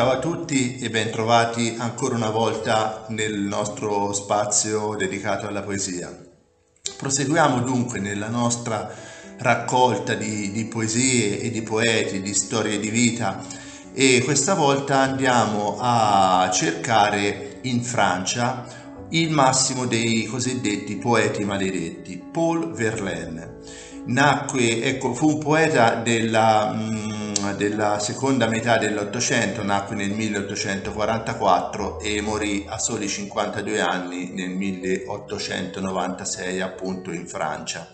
Ciao a tutti e bentrovati ancora una volta nel nostro spazio dedicato alla poesia. Proseguiamo dunque nella nostra raccolta di, di poesie e di poeti, di storie di vita e questa volta andiamo a cercare in Francia il massimo dei cosiddetti poeti maledetti, Paul Verlaine. Nacque, ecco, fu un poeta della, mm, della seconda metà dell'Ottocento, nacque nel 1844 e morì a soli 52 anni nel 1896 appunto in Francia.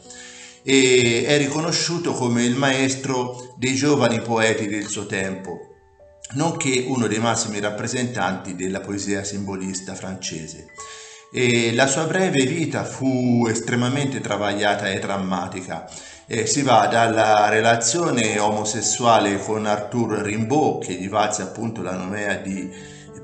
E è riconosciuto come il maestro dei giovani poeti del suo tempo, nonché uno dei massimi rappresentanti della poesia simbolista francese. E la sua breve vita fu estremamente travagliata e drammatica. E si va dalla relazione omosessuale con Arthur Rimbaud, che gli valse appunto la nomea di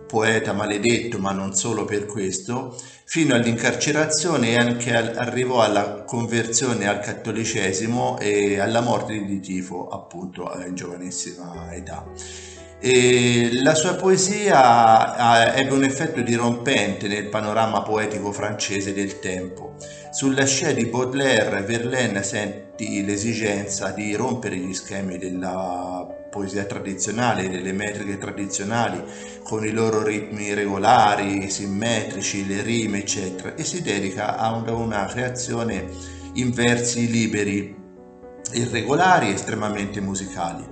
poeta maledetto, ma non solo per questo, fino all'incarcerazione e anche al, arrivò alla conversione al cattolicesimo e alla morte di tifo appunto in giovanissima età. E la sua poesia ebbe un effetto dirompente nel panorama poetico francese del tempo. Sulla scia di Baudelaire, Verlaine sentì l'esigenza di rompere gli schemi della poesia tradizionale, delle metriche tradizionali, con i loro ritmi regolari, simmetrici, le rime, eccetera, e si dedica a una creazione in versi liberi, irregolari e estremamente musicali.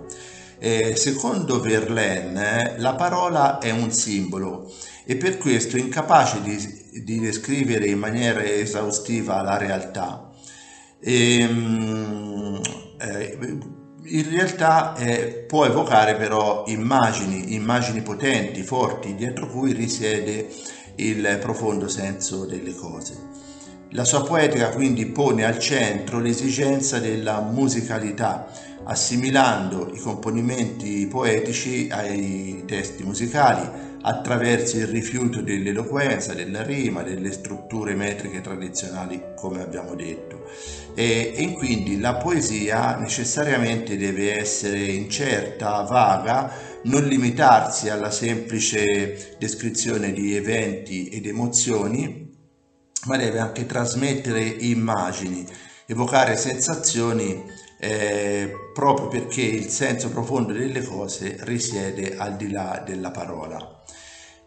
Eh, secondo Verlaine la parola è un simbolo e per questo incapace di, di descrivere in maniera esaustiva la realtà. E, ehm, eh, in realtà eh, può evocare però immagini, immagini potenti, forti, dietro cui risiede il profondo senso delle cose. La sua poetica quindi pone al centro l'esigenza della musicalità, assimilando i componimenti poetici ai testi musicali attraverso il rifiuto dell'eloquenza, della rima, delle strutture metriche tradizionali, come abbiamo detto. E, e quindi la poesia necessariamente deve essere incerta, vaga, non limitarsi alla semplice descrizione di eventi ed emozioni, ma deve anche trasmettere immagini, evocare sensazioni eh, proprio perché il senso profondo delle cose risiede al di là della parola.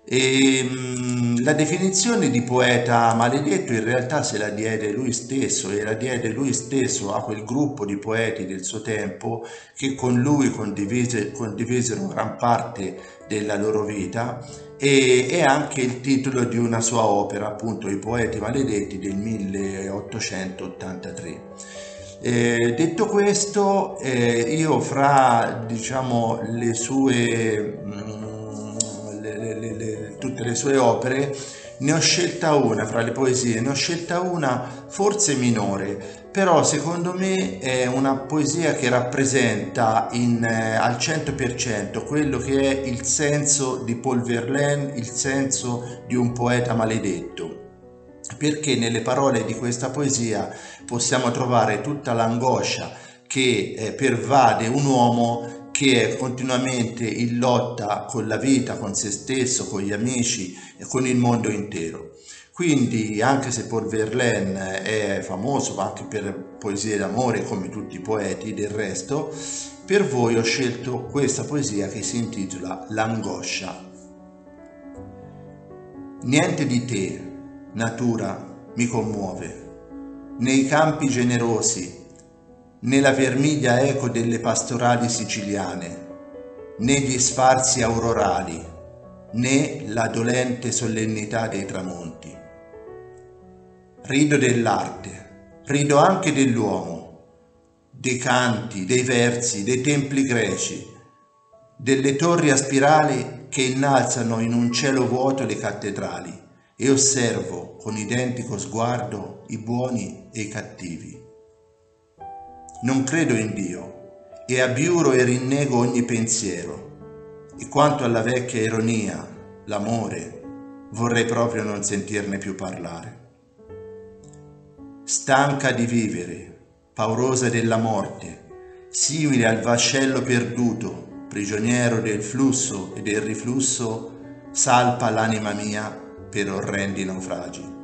E, ehm, la definizione di poeta maledetto in realtà se la diede lui stesso e la diede lui stesso a quel gruppo di poeti del suo tempo che con lui condivise, condivisero gran parte della loro vita e è anche il titolo di una sua opera, appunto I poeti maledetti del 1883. Eh, detto questo, eh, io fra diciamo, le sue, mh, mm, le, le, le, tutte le sue opere, ne ho scelta una fra le poesie, ne ho scelta una forse minore, però secondo me è una poesia che rappresenta in, eh, al 100% quello che è il senso di Paul Verlaine, il senso di un poeta maledetto. Perché nelle parole di questa poesia possiamo trovare tutta l'angoscia che eh, pervade un uomo che è continuamente in lotta con la vita, con se stesso, con gli amici e con il mondo intero. Quindi anche se Paul Verlaine è famoso anche per poesie d'amore come tutti i poeti del resto, per voi ho scelto questa poesia che si intitola L'angoscia. Niente di te, natura, mi commuove. Nei campi generosi né la vermiglia eco delle pastorali siciliane, né gli sfarzi aurorali, né la dolente solennità dei tramonti. Rido dell'arte, rido anche dell'uomo, dei canti, dei versi, dei templi greci, delle torri a spirali che innalzano in un cielo vuoto le cattedrali e osservo con identico sguardo i buoni e i cattivi non credo in Dio e abiuro e rinnego ogni pensiero. E quanto alla vecchia ironia, l'amore, vorrei proprio non sentirne più parlare. Stanca di vivere, paurosa della morte, simile al vascello perduto, prigioniero del flusso e del riflusso, salpa l'anima mia per orrendi naufragi.